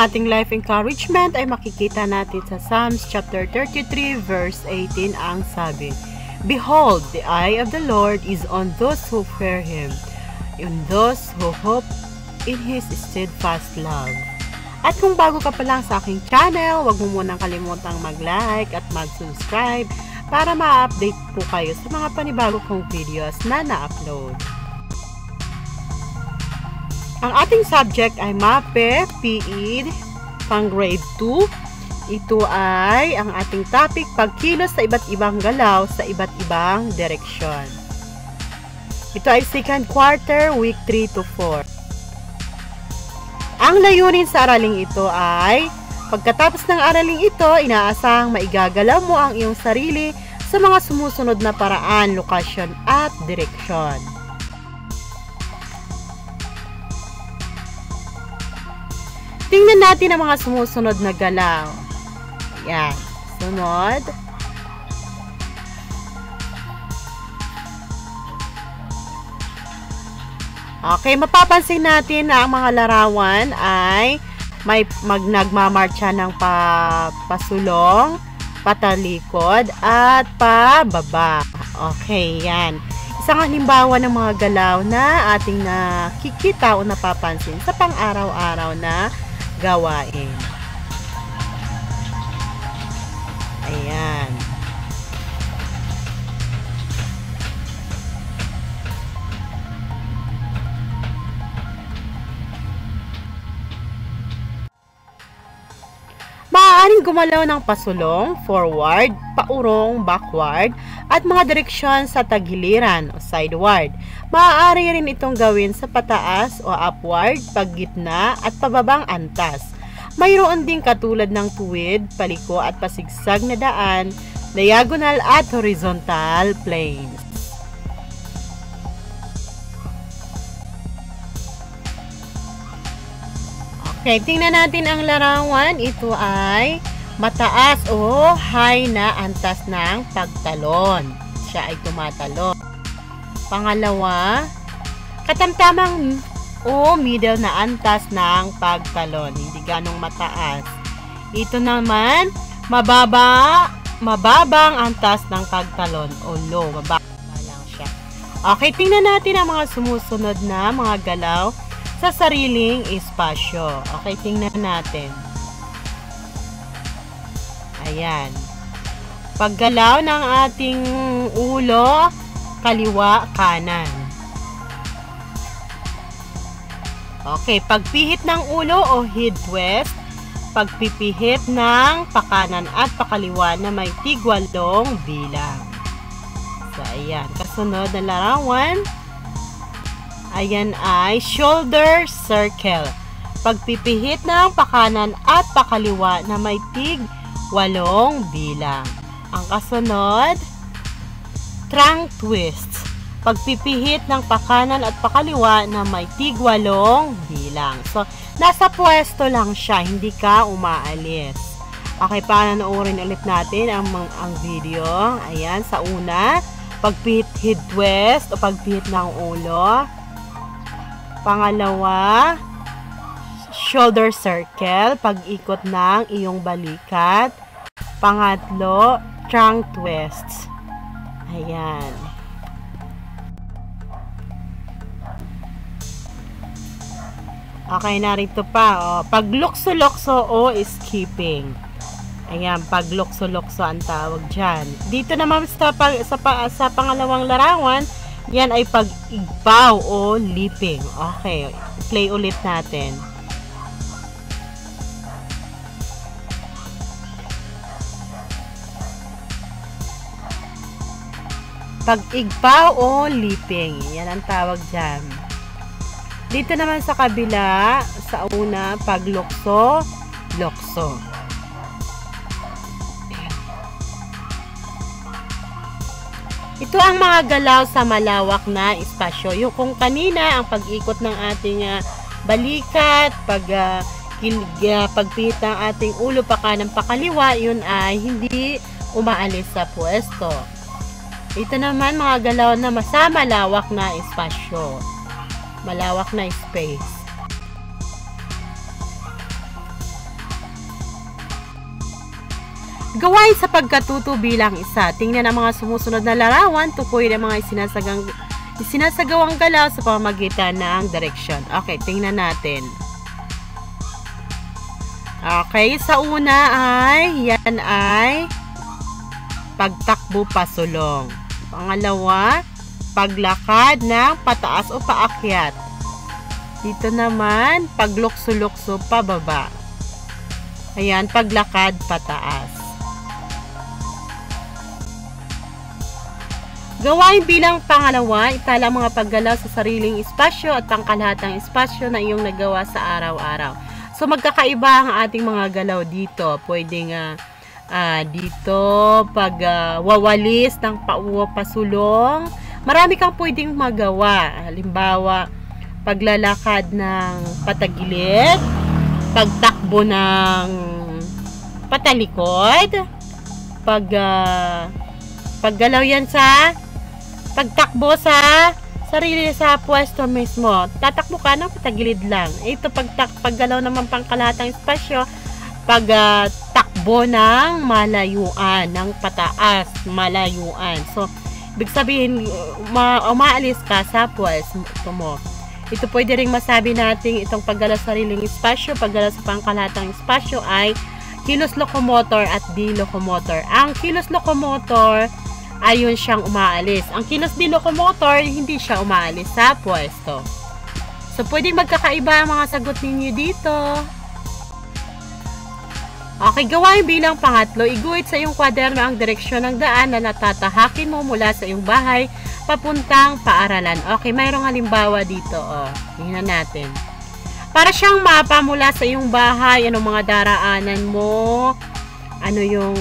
ating life encouragement ay makikita natin sa Psalms chapter 33 verse 18 ang sabi, Behold, the eye of the Lord is on those who fear Him, in those who hope in His steadfast love. At kung bago ka pa lang sa aking channel, huwag mo munang kalimutang mag-like at mag-subscribe para ma-update po kayo sa mga panibago kong videos na na-upload. Ang ating subject ay MAPE PE pang grade 2. Ito ay ang ating topic pagkilos sa iba't ibang galaw sa iba't ibang direksyon. Ito ay second quarter, week 3 to 4. Ang layunin sa araling ito ay pagkatapos ng araling ito, inaasahang maigagalaw mo ang iyong sarili sa mga sumusunod na paraan, lokasyon at direksyon. Tingnan natin ang mga sumusunod na galaw. Yan. Sunod. Okay, mapapansin natin na ang mga larawan ay may mag nagmamarcha ng pa, pasulong, patalikod, at pababa. Okay, yan. Isang halimbawa ng mga galaw na ating nakikita o napapansin sa pang-araw-araw na gawain. Maaaring gumalaw ng pasulong, forward, paurong, backward, at mga direksyon sa tagiliran o sideward. Maaari rin itong gawin sa pataas o upward, paggitna, at pababang antas. Mayroon ding katulad ng tuwid, paliko at pasigsag na daan, diagonal at horizontal planes. Okay, tingnan natin ang larawan. Ito ay mataas o high na antas ng pagtalon. Siya ay tumatalon. Pangalawa, katamtamang o middle na antas ng pagtalon. Hindi ganong mataas. Ito naman, mababa, mababang antas ng pagtalon o low. Mababa lang siya. Okay, tingnan natin ang mga sumusunod na mga galaw sa sariling espasyo. Okay, tingnan natin. Ayan. Paggalaw ng ating ulo, kaliwa, kanan. Okay, pagpihit ng ulo o head west, pagpipihit ng pakanan at pakaliwa na may tigwalong bilang. So, ayan. Kasunod na larawan. Ayan ay shoulder circle. Pagpipihit ng pakanan at pakaliwa na may tig walong bilang. Ang kasunod, trunk twist. Pagpipihit ng pakanan at pakaliwa na may tig walong bilang. So, nasa pwesto lang siya, hindi ka umaalis. Okay, panonoorin ulit natin ang, ang video. Ayan, sa una, pagpihit head twist o pagpihit ng ulo. Pangalawa, shoulder circle, pag-ikot ng iyong balikat. Pangatlo, trunk twists. Ayan. Okay, narito pa. Oh. Paglukso-lokso o skipping. Ayan, paglukso-lokso ang tawag dyan. Dito naman sa, sa, sa pangalawang larawan, yan ay pag-igpaw o leaping. Okay, play ulit natin. Pag-igpaw o leaping. Yan ang tawag dyan. Dito naman sa kabila, sa una, paglukso, lokso. Ito ang mga galaw sa malawak na espasyo. Yung kung kanina ang pag-ikot ng ating uh, balikat, pag uh, uh, pagpihit ng ating ulo pa kanan pa kaliwa, yun ay hindi umaalis sa pwesto. Ito naman mga galaw na masa malawak na espasyo. Malawak na space. Gawain sa pagkatuto bilang isa. Tingnan ang mga sumusunod na larawan, tukoy ang mga isinasagang, isinasagawang galaw sa pamamagitan ng direksyon. Okay, tingnan natin. Okay, sa una ay, yan ay pagtakbo pasulong. Pangalawa, paglakad ng pataas o paakyat. Dito naman, paglukso-lukso pababa. Ayan, paglakad pataas. Gawain bilang pangalawa, itala mga paggalaw sa sariling espasyo at pangkalahatang espasyo na iyong nagawa sa araw-araw. So magkakaiba ang ating mga galaw dito. Pwedeng uh, uh, dito pag uh, wawalis ng pauwa pasulong. Marami kang pwedeng magawa. Halimbawa, paglalakad ng patagilid, pagtakbo ng patalikod, pag uh, paggalaw yan sa pagtakbo sa sarili sa pwesto mismo. Tatakbo ka na patagilid lang. Ito pag paggalaw naman pangkalahatang espasyo, pag uh, ng malayuan, ng pataas, malayuan. So, ibig sabihin, ma umaalis ka sa pwesto mo. Ito pwede ring masabi natin itong paggalaw sa sariling espasyo, paggalaw sa pangkalahatang espasyo ay kilos locomotor at di locomotor. Ang kilos locomotor ayun siyang umaalis. Ang kilos di locomotor, hindi siya umaalis sa pwesto. So, pwedeng magkakaiba ang mga sagot ninyo dito. Okay, gawain bilang pangatlo, iguhit sa iyong kwaderno ang direksyon ng daan na natatahakin mo mula sa iyong bahay papuntang paaralan. Okay, mayroong halimbawa dito. Oh, tingnan natin. Para siyang mapa mula sa iyong bahay, anong mga daraanan mo, ano yung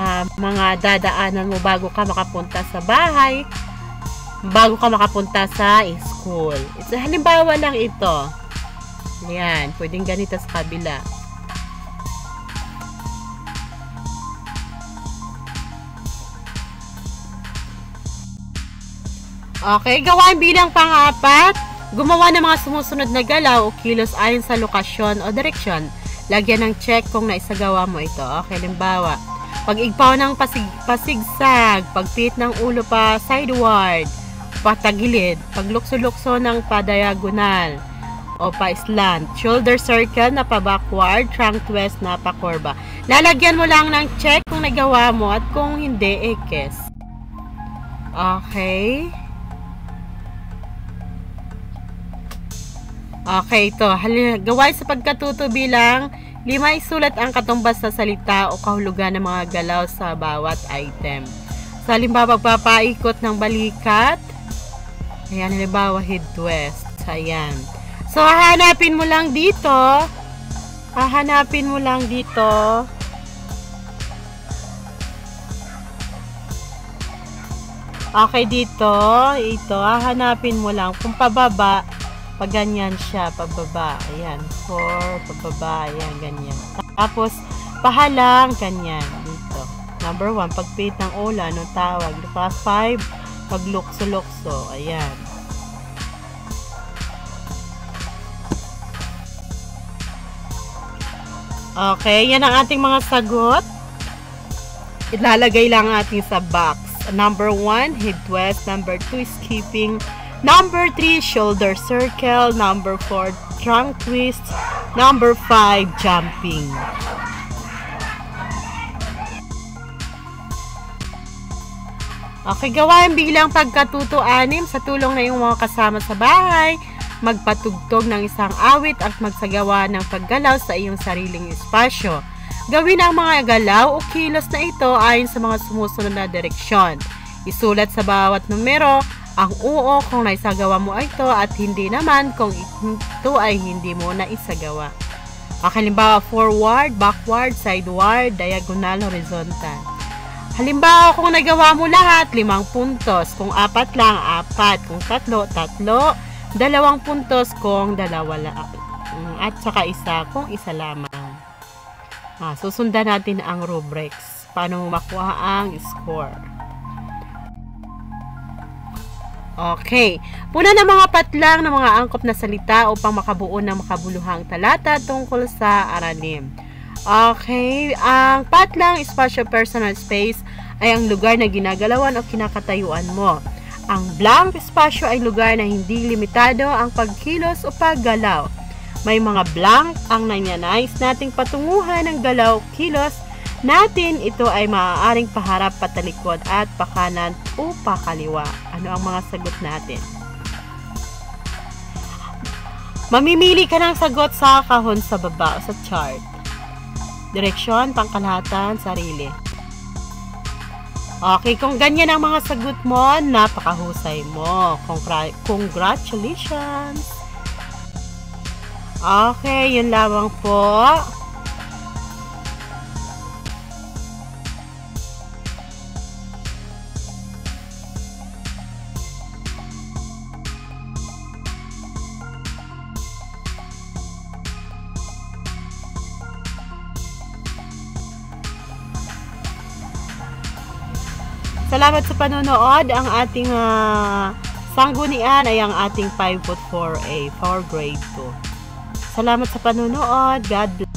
uh, mga dadaanan mo bago ka makapunta sa bahay, bago ka makapunta sa school. It's, halimbawa lang ito. Yan, pwedeng ganito sa kabila. Okay, gawain bilang pang-apat. Gumawa ng mga sumusunod na galaw o kilos ayon sa lokasyon o direksyon. Lagyan ng check kung naisagawa mo ito. Okay, limbawa, pag-igpaw ng pasig pasigsag, pagpit ng ulo pa sideward, patagilid, paglukso-lukso ng padiagonal o pa-slant, shoulder circle na pa-backward, trunk twist na pa-kurba. Lalagyan mo lang ng check kung nagawa mo at kung hindi, eh, kiss. Okay. Okay, ito. Gawain sa pagkatuto bilang Lima, isulat ang katumbas sa salita o kahulugan ng mga galaw sa bawat item. Sa halimbawa, pagpapaikot ng balikat. Ayan, halimbawa, head west. Ayan. So, hahanapin mo lang dito. Hahanapin mo lang dito. Okay, dito. Ito, hahanapin mo lang. Kung pababa, pag ganyan siya, pababa. Ayan. 4, pababa. Ayan, ganyan. Tapos, pahalang, ganyan. Dito. Number 1, pagpit ng ula, no tawag. Tapos 5, paglukso-lukso. Ayan. Okay, yan ang ating mga sagot. Ilalagay lang ating sa box. Number 1, head west. Number 2, skipping. Number 3, shoulder circle. Number 4, trunk twist. Number 5, jumping. Okay, gawain bilang pagkatuto anim sa tulong na yung mga kasama sa bahay, magpatugtog ng isang awit at magsagawa ng paggalaw sa iyong sariling espasyo. Gawin ang mga galaw o kilos na ito ayon sa mga sumusunod na direksyon. Isulat sa bawat numero ang oo kung naisagawa mo ito at hindi naman kung ito ay hindi mo na isagawa. Halimbawa, forward, backward, sideward, diagonal, horizontal. Halimbawa, kung nagawa mo lahat, limang puntos. Kung apat lang, apat. Kung tatlo, tatlo. Dalawang puntos kung dalawa lang. At saka isa kung isa lamang. Ah, susundan natin ang rubrics. Paano makuha ang score. Okay. Puna ng mga patlang ng mga angkop na salita upang makabuo ng makabuluhang talata tungkol sa aralim. Okay, ang patlang spatial personal space ay ang lugar na ginagalawan o kinakatayuan mo. Ang blank spasyo ay lugar na hindi limitado ang pagkilos o paggalaw. May mga blank ang nanyanais nating patunguhan ng galaw kilos natin. Ito ay maaaring paharap, patalikod at pakanan o pakaliwa. Ano ang mga sagot natin? Mamimili ka ng sagot sa kahon sa baba sa chart. Direksyon, pangkalahatan, sarili. Okay, kung ganyan ang mga sagot mo, napakahusay mo. Congra- congratulations! Okay, yun lamang po. Salamat sa panonood. Ang ating uh, sanggunian ay ang ating 5 foot 4A for grade 2. Salamat sa panonood. God bless.